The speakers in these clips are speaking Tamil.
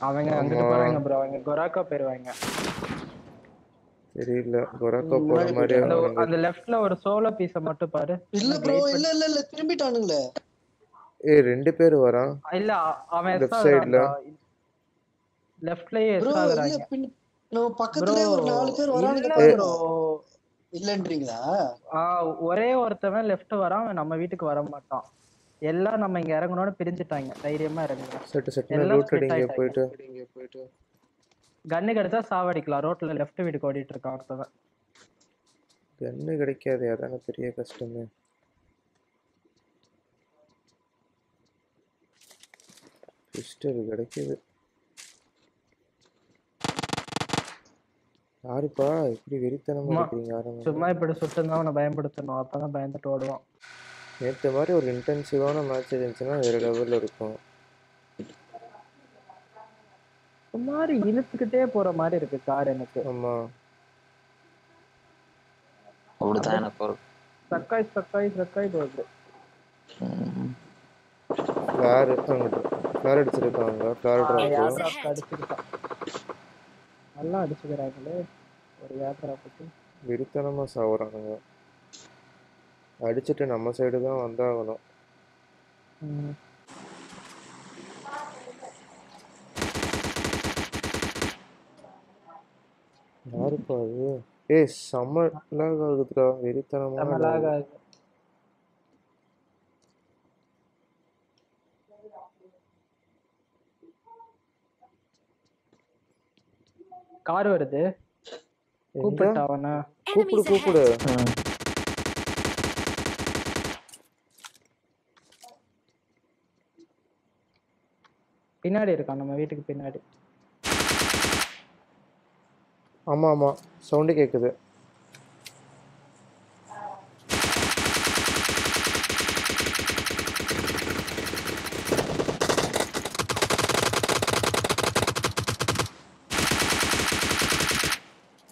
அவங்க அங்கிட்டு. போறாங்க ப்ரோ அவங்க கொராக்கா போயிருவாங்க. தெரியல. கொராக்கோ போற மாதிரி அந்த லெஃப்ட்ல ஒரு சோலோ பீஸ மட்டும் பாரு. இல்ல ப்ரோ இல்ல இல்ல இல்ல. திரும்பிட்டானுங்களே. ஏய் ரெண்டு பேர் வரான் இல்ல அவன் Left எஸ் side ல. ஆகுறான்டா லெஃப்ட்லயே எஸ் ப்ரோ இல்ல ஆகுறாங்க பின் நம்ம பக்கத்துலயே ஒரு நாலு பேர் வரானுங்க பாரு இல்லன்றீங்களா? ஆ ஒரே ஒருத்தவன் லெஃப்ட் வரான் அவன் நம்ம வீட்டுக்கு வர மாட்டான் எல்லாம் நம்ம இங்க இறங்கணும்னு பிரிஞ்சுட்டாங்க. தைரியமா எல்லாம் split அடிங்க ஆயிட்டாங்க. போயிட்டு கன்னு கிடைச்சா சாவடிக்கலாம். ரோட்ல லெஃப்ட் வீட்டுக்கு ஓடிட்டு இருக்கான் ஒருத்தவன் கன்னு கிடைக்காது அதான பெரிய கஷ்டமே. பிஸ்டல் கிடைக்குது. யாருப்பா? இப்படி வெறித்தனமா யாரும்? சும்மா இப்படி சுட்டு இருந்தா அவனை பயன்படுத்தணும். அப்பதான் பயந்துட்டு ஓடுவான். நேற்று மாதிரி ஒரு இன்டென்சிவான மேட்ச் இருந்துச்சுன்னா வேற லெவலில் இருக்கும். ஒரு மாதிரி இழுத்துக்கிட்டே போற மாதிரி இருக்கு கார் எனக்கு. ஆமா. அப்படிதான் எனக்கு ஒரு சக்காய் சக்காய் சக்காய் ஃப்ளார் அங்கிட்டு ஃப்ளார் அடிச்சிருக்காங்க ட்ராப் யாத்ரா அடிச்சிருக்கான். நல்லா அடிச்சுக்கிறாங்களே ஒரு யாத்ரா பத்தி வெறித்தனமா சாவுறானுங்க. அடிச்சிட்டு நம்ம சைடு தான் வந்தாகணும். யாருப்பா அது? ஏய் செம்ம lag ஆகுதுடா. ஆகுது. கார் வருது. கூப்பிட்டா அவன? கூப்பிடு கூப்பிடு. பின்னாடி இருக்கான் நம்ம வீட்டுக்கு பின்னாடி. ஆமா ஆமா. சவுண்டு கேக்குது.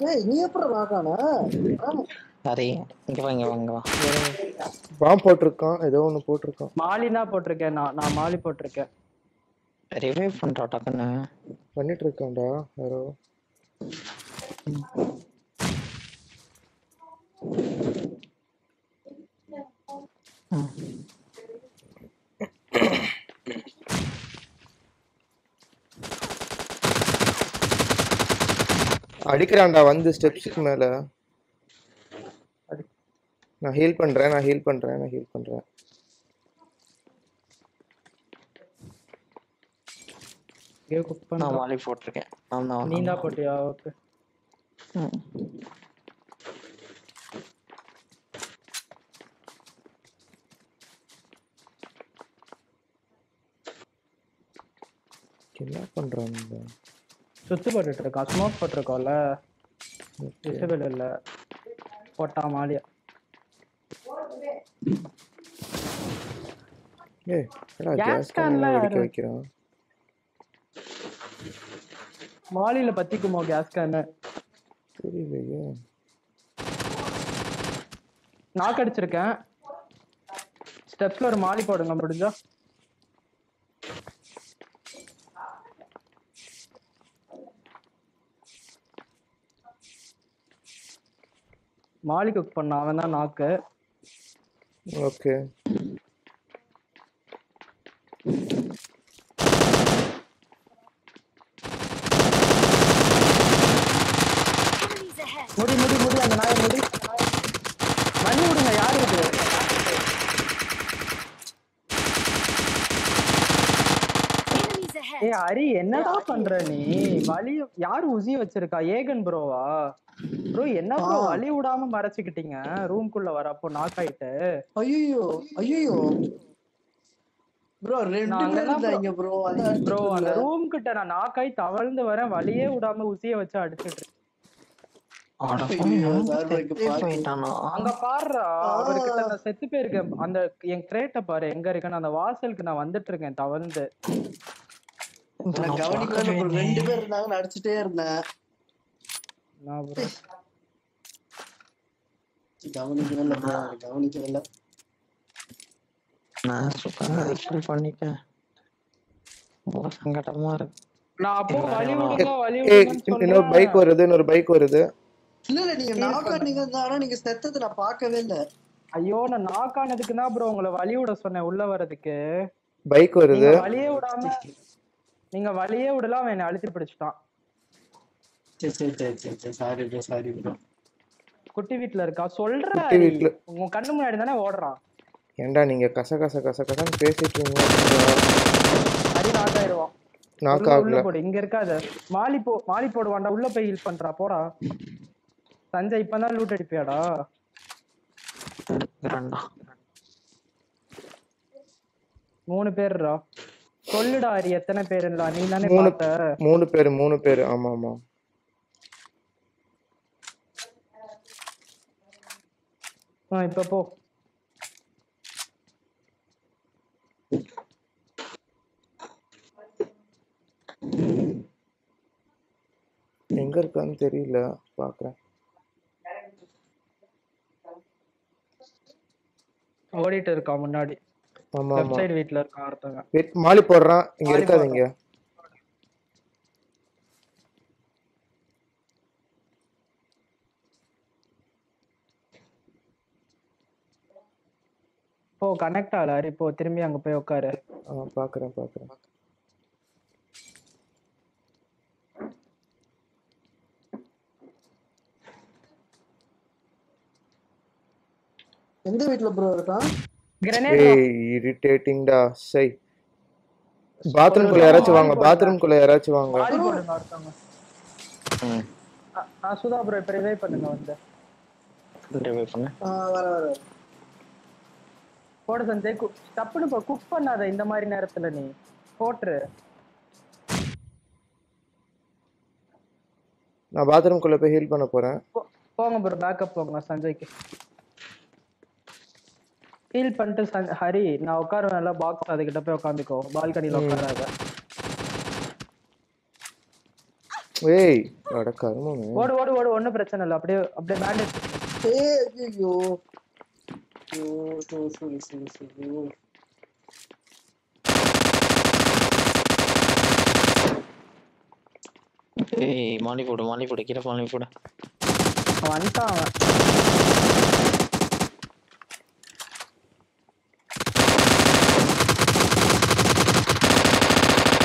ஏய் நீ எப்பறம் வாக்கானா? சரி இங்க வா இங்க வா இங்க வா. பாம் போட்டிருக்கான் ஏதோ ஒண்ணு போட்டிருக்கான். மாலினா போட்டிருக்கேன் நான் நான் மாலி போட்டிருக்கேன். ரிவைவ் பண்றா டக்குன்னு. பண்ணிட்டு இருக்கேன்டா யாரோ. அடிக்கிறான்டா வந்து ஸ்டெப்ஸுக்கு மேல. நான் ஹீல் பண்றேன் நான் ஹீல் பண்றேன் நான் ஹீல் பண்றேன். இங்கே குக் நான் பண்ண வாலி போட்டிருக்கேன். நான் தான் நீ தான் போட்டியா ஓகே. என்ன பண்றாங்க? சுத்து போட்டுட்டு இருக்கான் ஸ்மோக் போட்டிருக்கோம்ல விசிபிள் இல்ல. போட்டான் மாலியா. ஏய் கேஸ் கேன்ல வெடிக்க யாரு? மாலியில பத்திக்குமோ கேஸ் கேனு தெரியலையே நாக்கு அடிச்சிருக்கேன். ஸ்டெப்ஸ்ல ஒரு மாலி போடுங்க முடிஞ்சா. மாலி குக் பண்ணான் அவன் தான் நாக்கு ஓகே முடி முடி முடி அந்த நாயை முடி வழி விடுங்க யாரு இது ஏய் ஹரி என்னடா பண்ற நீ? வழி யாரு உசி வச்சிருக்கா? ஏகன் ப்ரோவா ப்ரோ என்ன ப்ரோ. வழி விடாம மறைச்சுக்கிட்டீங்க? ரூம்குள்ள வரப்போ நாக் ஆயிட்டு. ஐயோ ஐயோ ப்ரோ ரெண்டு பேர் அந்த ரூம் கிட்ட நான் நாக்காய் தவழ்ந்து வரேன். வழியே விடாம உசிய வச்சு அடிச்சிட்டு அங்க பாருடா அவர்கிட்ட நான் செத்து போயிருக்கேன். அந்த என் கிரேட்ட பாரு. எங்க இருக்கேன்னு அந்த வாசலுக்கு நான் வந்துட்டு இருக்கேன் தவழ்ந்து. நான் கவனிக்கல ரெண்டு. பேர் இருந்தாங்க நான் அடிச்சுட்டே இருந்தேன். நான் bro. கவனிக்கவே இல்ல ப்ரோ கவனிக்கவே இல்ல. நான் சூப்பரா ரிஃபில் பண்ணிட்டேன். ரொம்ப சங்கடமா இருக்கு. நான் அப்போ வழி விடுங்க வழி ஏய் விடுங்கன்னு இன்னொரு பைக் வருது இன்னொரு பைக் வருது. இல்ல இல்ல நீங்க நாக்கா நீங்க ஆனா நீங்க செத்தது நான் பார்க்கவே இல்ல. ஐயோ நான் நாக் ஆனதுக்கு தான் ப்ரோ உங்களை வழி விட சொன்னேன் உள்ள வர்றதுக்கு. பைக் வருது. வழியே விடாம நீங்க வழியே விடலாம் அவன் என்னை அழுத்தி பிடிச்சிட்டான். சரி ப்ரோ சாரி ப்ரோ குட்டி வீட்ல இருக்கா? சொல்ற குட்டி வீட்ல. உங்க கண்ணு முன்னாடி தானே ஓடுறான் ஏன்டா நீங்க கச கச கச கசன்னு பேசிட்டு இருந்தீங்க அடி நாக் ஆயிருவான் நாக் உள்ள- உள்ள ஆகல போடு இங்க இருக்காத. மாலி போ மாலி போடுவான்டா உள்ள போய் ஹீல் பண்றா போடா. சஞ்சய் இப்பதான் லூட் அடிப்பியாடா? மூணு பேர்ரா? சொல்லுடா ஹரி எத்தனை பேருடா நீ தானே மூணு பார்த்த. மூணு பேர் மூணு பேர். ஆமா ஆமா. ஆ, இப்ப போ. எங்க இருக்கான்னு தெரியல. பாக்குறேன். ஓடிட்டு இருக்கான் முன்னாடி. ஆமா சைடு வீட்ல இருக்கான் வெயிட், மாலி போடுறான் இங்க இருக்காதீங்க போ கனெக்ட் ஆகல ஹரி போ திரும்பி அங்க போய் உட்காரு பாக்குறேன் பாக்குறேன். எந்த வீட்ல ப்ரோ இருக்கான் கிரனேட் இரிட்டேட்டிங்டா சை. பாத்ரூம் குள்ள யாராச்சும் வாங்க பாத்ரூம் குள்ள யாராச்சும் வாங்க. ஆ, சுதா ப்ரோ இப்ப ரிவைவ் பண்ணுங்க வந்து. ரிவைவ் பண்ணு. ஆ, வர வர போடு சஞ்சய் கு- டப்புன்னு போ குக் பண்ணாத இந்த மாதிரி நேரத்துல நீ. போட்டுரு. நான் பாத்ரூம் குள்ள போய் ஹீல் பண்ண போறேன். போங்க ப்ரோ பேக்கப் போங்க சஞ்சய்க்கு. ஹீல் பண்ணிட்டு ஹரி நான் உட்காருவேன் நல்லா பாக்ஸ் அதுக்கிட்ட போய் உட்காந்துக்கோ. பால்கனில உட்காராத. ஏய் அட கருமமே. ஓடு ஓடு ஓடு ஒண்ணும் பிரச்சனை இல்லை. அப்படியே அப்படியே பேண்டேஜ் ஏய் ஐயோ ஐயோ சோ சோ சோ சோ ஏய் மாலி போடு மாலி போடு கீழே மாலி போடு அவன் வந்துட்டான் அவன்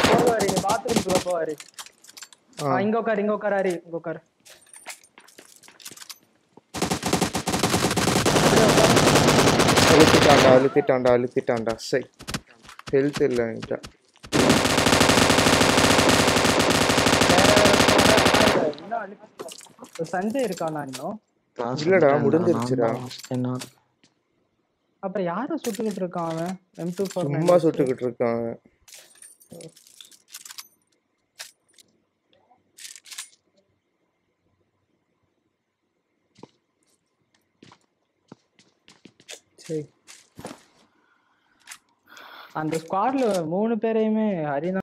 போவாரு நீ இங்க உட்காரு இங்க உட்காரு ஹரி இங்க உட்காரு அழுத்திட்டான்டா அழுத்திட்டான்டா அழுத்திட்டான்டா. சை ஹெல்த் இல்லை என்கிட்ட. சஞ்சய் இருக்கானா இன்னும்? இல்லடா, முடிஞ்சிருச்சுடா. அப்புறம் யார சுட்டுக்கிட்டு இருக்கான் அவன்? எம் டூ ஃபோர் சும்மா சுட்டுக்கிட்டு இருக்காங்க அந்த ஸ்குவாட்ல மூணு பேரையுமே ஹரினா